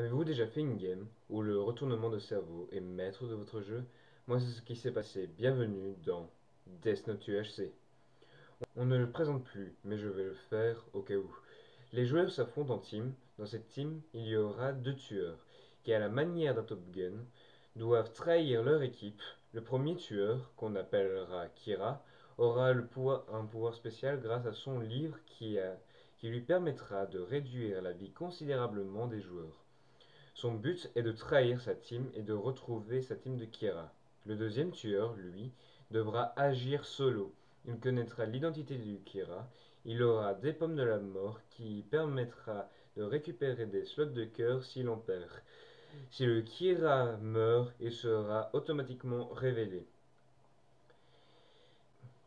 Avez-vous déjà fait une game où le retournement de cerveau est maître de votre jeu? Moi, c'est ce qui s'est passé. Bienvenue dans Death Note UHC. On ne le présente plus, mais je vais le faire au cas où. Les joueurs s'affrontent en team. Dans cette team, il y aura deux tueurs qui, à la manière d'un Top Gun, doivent trahir leur équipe. Le premier tueur, qu'on appellera Kira, aura un pouvoir spécial grâce à son livre qui lui permettra de réduire la vie considérablement des joueurs. Son but est de trahir sa team et de retrouver sa team de Kira. Le deuxième tueur, lui, devra agir solo. Il connaîtra l'identité du Kira. Il aura des pommes de la mort qui permettra de récupérer des slots de cœur s'il en perd. Si le Kira meurt, il sera automatiquement révélé.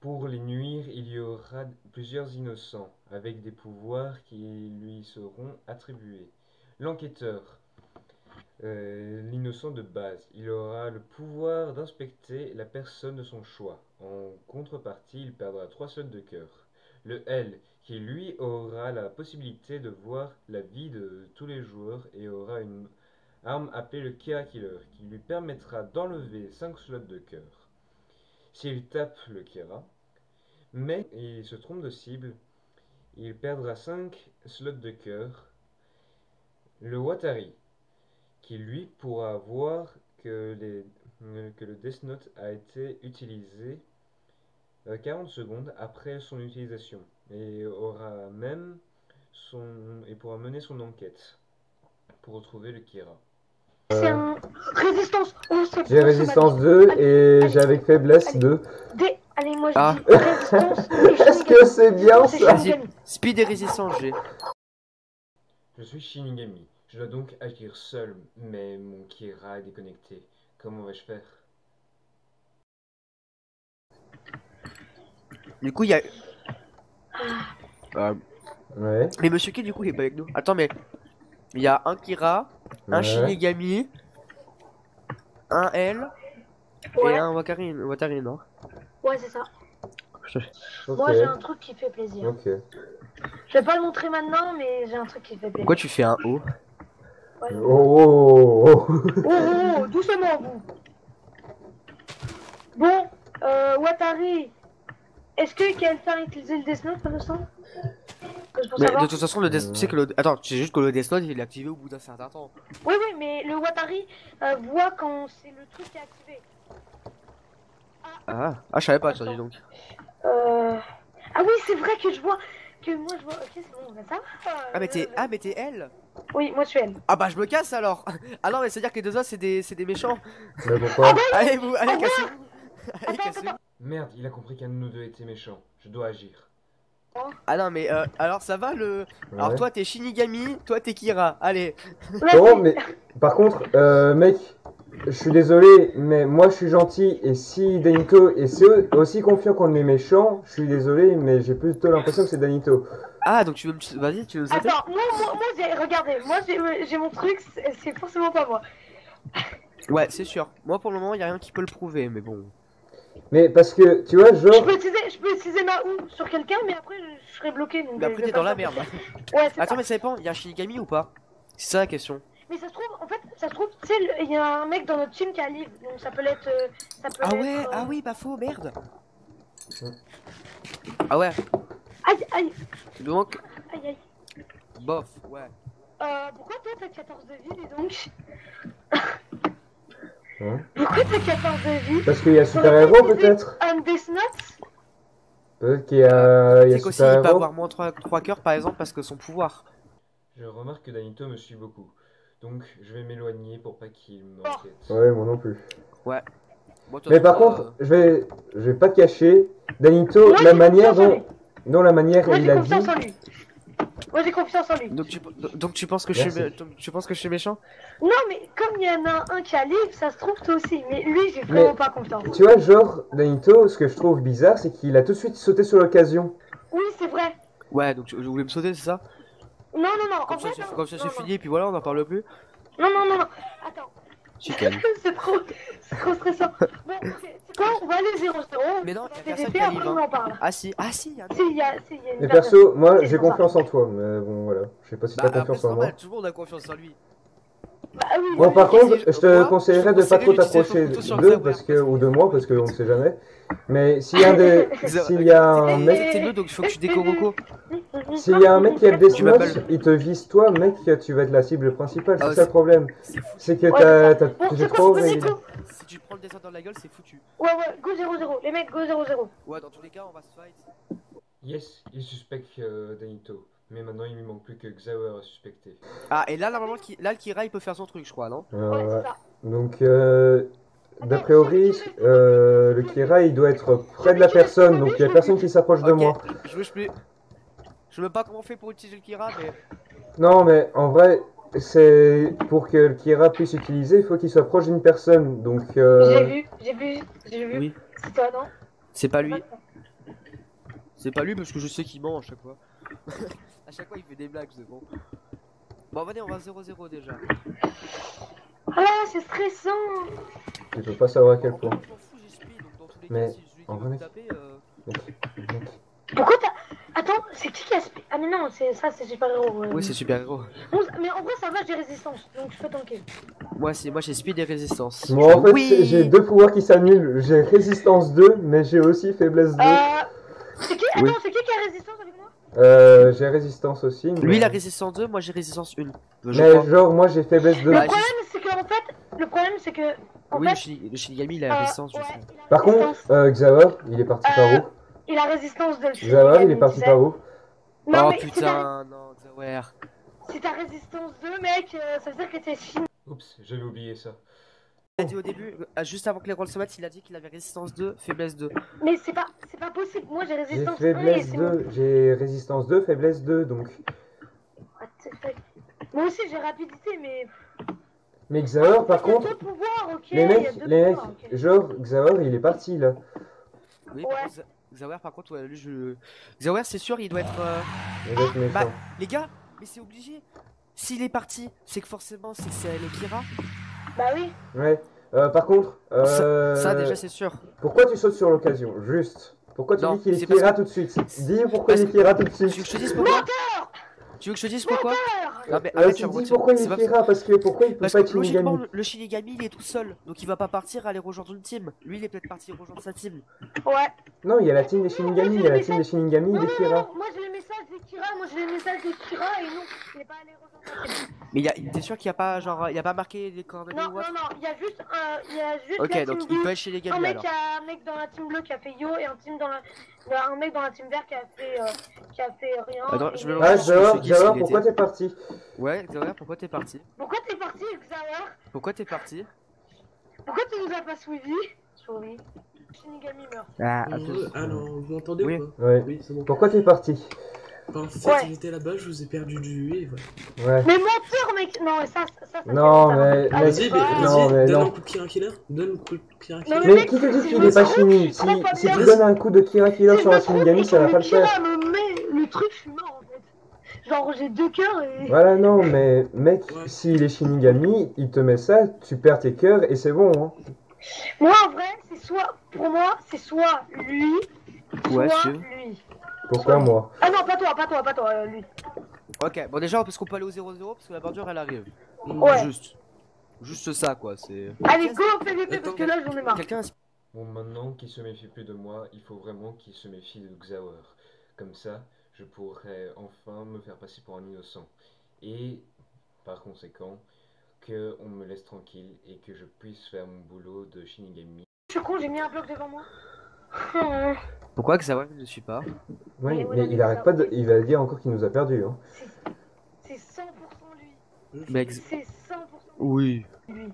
Pour les nuire, il y aura plusieurs innocents, avec des pouvoirs qui lui seront attribués. L'enquêteur, euh, l'innocent de base, il aura le pouvoir d'inspecter la personne de son choix. En contrepartie, il perdra trois slots de cœur. Le L, qui lui aura la possibilité de voir la vie de tous les joueurs et aura une arme appelée le Kira Killer, qui lui permettra d'enlever 5 slots de cœur. S'il tape le Kira, mais il se trompe de cible, il perdra 5 slots de cœur. Le Watari, qui lui pourra voir que, les, que le Death Note a été utilisé 40 secondes après son utilisation et aura même son et pourra mener son enquête pour retrouver le Kira. C'est un résistance. Oh, c'est J'ai résistance c'est 2 Allez, et allez, j'ai avec faiblesse allez. 2. Dé- Allez, moi je Ah. dis résistance. Est-ce que c'est bien ça? Speed et résistance, j'ai. Je suis Shinigami. Je dois donc agir seul, mais mon Kira est déconnecté. Comment vais-je faire? Du coup, il y a. Euh, Ouais. mais Monsieur K, du coup, il est pas avec nous? Attends, mais. Il y a un Kira, un Ouais. Shinigami, un L Ouais. et un Wakari, Watari, non? Ouais, c'est ça. Moi j'ai un truc qui fait plaisir. Ok. Je vais pas le montrer maintenant, mais j'ai un truc qui fait plaisir. Pourquoi tu fais un O? Ouais. Oh, oh, oh, oh. Oh, oh, oh, doucement vous. Bon, euh, Watari, est-ce que quelqu'un a utilisé le Death Note pour Mais savoir de toute façon, le Death- tu sais que le. Attends, c'est juste que le Death Note il est activé au bout d'un certain temps. Oui, oui, mais le Watari euh, voit quand c'est le truc qui est activé. Ah, ah je savais pas, ça dis donc. Euh... Ah oui, c'est vrai que je vois que moi je vois. Ok, c'est bon, ça va. Ah, mais t'es ah, mais t'es L Oui, moi je suis elle. Ah, bah je me casse alors Ah non, mais c'est à dire que les deux autres c'est des, c'est des méchants Mais pourquoi Allez, vous, allez, Ah cassez-vous Allez, cassez-vous attends. Merde, il a compris qu'un de nous deux était méchant. Je dois agir. Ah non, mais euh, alors ça va le. Alors toi t'es Shinigami, toi t'es Kira, allez Oh, mais par contre, euh, mec, je suis désolé, mais moi je suis gentil. Et si Danito est si- aussi confiant qu'on est méchant, je suis désolé, mais j'ai plutôt l'impression que c'est Danito. Ah, donc tu veux me. Vas-y, tu veux me Attends, moi, moi, moi j'ai. Regardez, moi j'ai mon truc, c'est forcément pas moi. Ouais, c'est sûr. Moi pour le moment y a rien qui peut le prouver, mais bon. Mais parce que, tu vois, Je genre. peux utiliser, je peux utiliser ma OU sur quelqu'un, mais après je serai bloqué. Donc Mais je après t'es pas dans la merde. Ouais, c'est Attends, ça. mais ça dépend, y a un Shinigami ou pas? C'est ça la question. Mais ça se trouve, en fait, ça se trouve, tu sais, il y a un mec dans notre team qui a un livre, donc ça peut être. euh, ça peut Ah être, ouais, euh, ah oui, pas faux, merde Ah ouais, Aïe, aïe, donc, aïe, aïe. bof, ouais. Euh, pourquoi toi t'as 14 de vie, dis donc Hein Pourquoi t'as 14 de vie Parce qu'il y a Super Héros peut-être Un Death Note Peut-être qu'il y a, il y a C'est qu'aussi il peut avoir moins 3, 3 cœurs par exemple parce que son pouvoir. Je remarque que Danito me suit beaucoup. Donc je vais m'éloigner pour pas qu'il Oh. m'enquête. Ouais, moi non plus. Toute Mais par contre, je vais, je vais pas te cacher, Danito, Moi, la manière dont, dont la manière Moi il j'ai a dit. confiance en lui. Moi j'ai confiance en lui. euh, donc tu, donc tu penses que je suis, Merci. mé- donc tu penses que je suis méchant? Non, mais comme il y en a un qui a livre, ça se trouve toi aussi. Mais lui, j'ai vraiment pas confiance. Tu vois, genre, Danito, ce que je trouve bizarre, c'est qu'il a tout de suite sauté sur l'occasion. Oui, c'est vrai. Ouais, donc tu, vous voulez me sauter, c'est ça? Non, non, non. Comme en ça, fait, non. comme ça, c'est fini et puis voilà, on n'en parle plus. Non, non, non, non. Attends. Chicken. c'est trop, c'est trop stressant. Bon, quoi? On va aller 0-0. Mais non, on y a personne qui hein. en parle. Ah si, ah si, y a un- Si, il y a, si, il y a une Mais perso, moi, j'ai confiance en toi, mais bon, voilà. Je sais pas si Bah, t'as après, confiance en moi. tout le monde a confiance en lui. Bah oui, Bon, oui, par contre, je te Moi, conseillerais je de pas trop t'approcher d'eux, parce que, parce ou que- de moi, parce qu'on ne sait jamais. Mais s'il y a un des, s'il y a un mec, donc il faut que tu s'il y a un mec qui a des. Desmos, il te vise toi, mec, tu vas être la cible principale, c'est Ah, ça le problème. C'est que t'as, t'as, trop. Si tu prends le dessin dans la gueule, c'est foutu. Ouais, ouais, go 0-0. Les mecs, go 0-0. Ouais, dans tous les cas, on va se fight. Yes, il suspecte euh, Danito. Mais maintenant, il lui manque plus que Xaver à suspecter. Ah, et là, normalement, là, le Kira, il peut faire son truc, je crois, non? Ouais, ouais. c'est ça. Donc, euh, d'a priori, euh, le Kira, il doit être près de la personne, donc il y a personne qui s'approche de Ok, moi. Je plus. Je sais même pas comment on fait pour utiliser le Kira, mais. Non, mais en vrai, c'est pour que le Kira puisse utiliser, il faut qu'il soit proche d'une personne. Donc, J'ai euh, vu, j'ai vu, j'ai vu. Oui. C'est toi, non? C'est pas lui. C'est pas lui parce que je sais qu'il ment à chaque fois. À chaque fois, il fait des blagues, c'est bon. Bon, venez, on va 0-0 déjà. Ah, c'est stressant. tu peux pas savoir à quel point. je Mais, en vrai, euh... Pourquoi t'as. Attends, c'est qui qui a. spi- Ah, mais non, c'est ça, c'est super héros. Oui, c'est super héros. Bon, mais en vrai, ça va, j'ai résistance, donc je peux tanker. Moi, c'est moi j'ai speed et résistance. Moi, en fait, Oui. j'ai deux pouvoirs qui s'annulent. J'ai résistance 2, mais j'ai aussi faiblesse 2. Euh. C'est qui Attends, Oui. c'est qui qui a résistance avec Euh, j'ai résistance aussi. Mais... Lui, il a résistance 2, moi j'ai résistance 1. Je Mais crois. genre, moi, j'ai faiblesse 2. Bah, Le problème, c'est que, en fait, le problème, c'est que. En Oui, le, fait, le Shinigami, il a euh, résistance, je ouais, sais. il a Par contre, résistance- euh, Xaver, il est parti par Euh, où il a résistance de. Xaver, il est parti par où Non, oh mais putain, non, Xawer. si t'as résistance 2, mec, euh, ça veut dire que t'es chine. Oups, j'avais oublié ça. Il a dit au début, euh, juste avant que les rôles se mettent, il a dit qu'il avait résistance 2, faiblesse 2. Mais c'est c'est pas possible. Moi, j'ai J'ai résistance 1 et faiblesse c'est 2, j'ai résistance 2, faiblesse 2, donc. What the fuck? Moi aussi, j'ai rapidité, mais. Mais Xaver, par Il y a contre, deux pouvoirs, ok. les il y a mecs, deux les mecs, pouvoirs, genre, Xaver, il est parti là. Oui, Ouais. par contre, Xa- Xawer, par contre, ouais, lui, je. Xawer, c'est sûr, il doit être. euh, Il va être méchant. Bah, les gars, mais c'est obligé. S'il est parti, c'est que forcément, c'est que c'est le Kira. Bah oui. Ouais. Euh, par contre, euh, Ça, déjà, c'est sûr. pourquoi tu sautes sur l'occasion? Juste. Pourquoi tu Non, dis qu'il est Kira que- tout de suite Dis pourquoi Parce il est Kira tout de Tu veux suite. que je te dise pourquoi Tu veux que je te dise pourquoi Non, mais arrête, tu dis pourquoi il Kira Parce que pourquoi il peut Parce pas que être logiquement, Shinigami le, le Shinigami il est tout seul, donc il va pas partir aller rejoindre une team. Lui il est peut-être parti rejoindre sa team. Ouais. Non, il y a la team des Shinigami, il y a la team des Shinigami des Kira. moi j'ai le message de Kira, moi j'ai le message de Kira et non, il est pas allé rejoindre la team. Mais t'es sûr qu'il y a pas genre il y a pas marqué les coordonnées Non, ou non, non, il y a juste un. Il y a juste Ok la donc team il peut être chez les Un Gami mec, alors. a, un mec dans la team bleue qui a fait yo et un, team dans la, un mec dans la team vert qui a fait, euh, qui a fait rien. Attends, je vais le Ah, s'il pourquoi t'es parti Ouais Xavier pourquoi t'es parti? Pourquoi t'es parti, Xaver? Pourquoi t'es parti? Pourquoi tu nous as pas suivi? Suivi. Shinigami meurt. Ah Euh, alors, vous m'entendez Oui. ou pas? Ouais. Oui, c'est bon. Pourquoi t'es parti? En fait, Ouais. j'étais là-bas, je vous ai perdu vue et voilà. Ouais. Mais menteur, mec Non, ça, ça, ça. Non, mais- mais- Vas-y, non, mais donne non. un coup de Kira Killer. Donne un coup de Kira Non, Killer. mais qui te dit je est me pas je Si, comprends pas si tu donnes un coup de Kira Killer sur un Shinigami, ça que va pas le faire. Kira me met le truc, je suis mort en fait. Genre, j'ai deux cœurs et. Voilà, non, mais mec, s'il est Shinigami, il te met ça, tu perds tes cœurs et c'est bon, hein. Moi, en vrai, c'est soit. Pour moi, c'est soit lui, Ouais, soit sûr. lui. Pourquoi moi Ah non, pas toi, pas toi, pas toi, euh, lui. Ok bon déjà parce qu'on peut aller au 0-0 parce que la bordure elle arrive. Ouais. Juste. Juste ça quoi c'est. Allez, go PVP parce que là, j'en ai marre. Quelqu'un Bon, maintenant qu'il se méfie plus de moi, il faut vraiment qu'il se méfie de Xawer. Comme ça, je pourrais enfin me faire passer pour un innocent. Et, par conséquent, que on me laisse tranquille et que je puisse faire mon boulot de Shinigami. Je suis con, j'ai mis un bloc devant moi. Pourquoi Xavier ne le suit pas Oui, Mais il arrête pas de... Il va dire encore qu'il nous a perdus, hein. C'est 100% lui. Mais X- C'est 100% Oui. lui.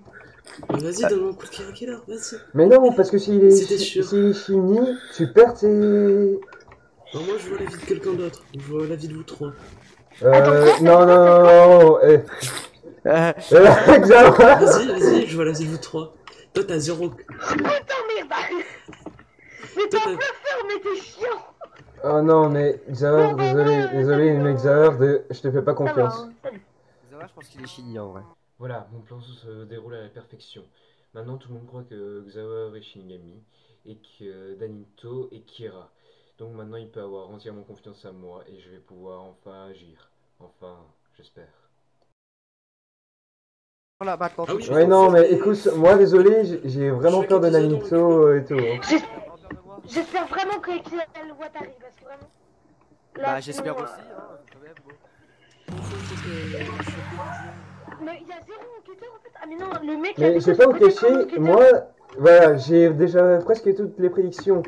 Mais Vas-y, donne un coup de Kira Killer, vas-y. Mais non, parce que s'il est, C'était chi- sûr. s'il est Shini, tu perds tes... Non, moi, je vois la vie de quelqu'un d'autre. Je vois la vie de vous trois. Euh, Attends, non, non, non, non, eh. Euh, Vas-y, vas-y, je vois la vie de vous trois. Toi, t'as zéro. Mais t'es mais chiant Oh non, mais Xaver, désolé, désolé, mais. Xaver, de- je te fais pas confiance. hein. Xavier je pense qu'il est chini en vrai. Voilà, mon plan se déroule à la perfection. Maintenant, tout le monde croit que Xaver est Shinigami et que Danito est Kira. Donc maintenant, il peut avoir entièrement confiance en moi et je vais pouvoir enfin agir. Enfin, j'espère. Ah oui. Ouais, non, mais écoute, moi désolé, j'ai- vraiment peur de Nagito et tout. hein. J'espère vraiment que qu'il y a le Watari parce que vraiment. Là, Bah j'espère aussi, euh, hein, quand même. bon. Mais il y a zéro enquêteur en fait. Ah, mais non, le mec. Mais je vais pas vous cacher, moi, voilà, j'ai déjà presque toutes les prédictions.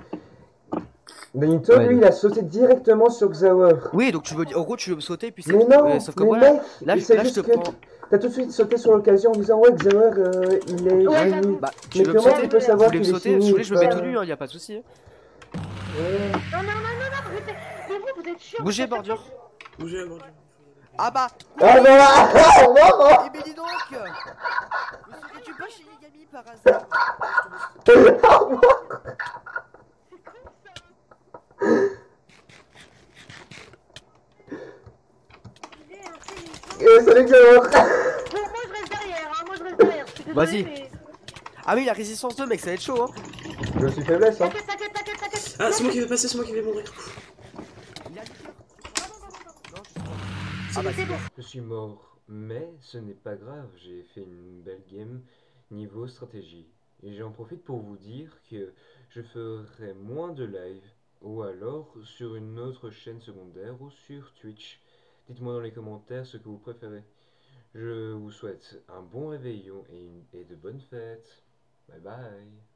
Nagito, Ouais, lui, il a sauté directement sur Xauer. Oui, donc tu veux dire, en gros, tu veux me sauter, puis c'est Mais non, Ouais, sauf que mais voilà, mec, là, je- là, je juste te que prends. T'as tout de suite sauté sur l'occasion en disant ouais, Xauer, euh, il est Ouais, génie. Bah, tu Mais veux me comment sauter tu peux Vous savoir voulez me qu'il est sauter Si vous fini voulez, je me mets tout nu, hein, y a pas de souci. Ouais. Non, non, non, non, non. Mais vous, vous êtes sûr Bougez, bordure. Bougez, bordure. Ah bah Ah bah Au revoir Eh mais dis donc Ne serais-tu pas chez Yagami par hasard Il est intelligent. Eh, Salut Xauer Bon, moi je reste derrière, hein, moi je reste derrière. je suis désolée, Vas-y. mais- Ah oui, la résistance 2, mec, ça va être chaud, hein Je suis faiblesse, hein. T'inquiète, t'inquiète, t'inquiète, t'inquiète. Ah, c'est moi qui vais passer, c'est moi qui vais mourir. Il a une cœur. Ah, non, non, non, non. Ah, bah, c'est bon. Je suis mort, mais ce n'est pas grave, j'ai fait une belle game niveau stratégie. Et j'en profite pour vous dire que je ferai moins de live, ou alors sur une autre chaîne secondaire ou sur Twitch. Dites-moi dans les commentaires ce que vous préférez. Je vous souhaite un bon réveillon et, de bonnes fêtes. Bye bye.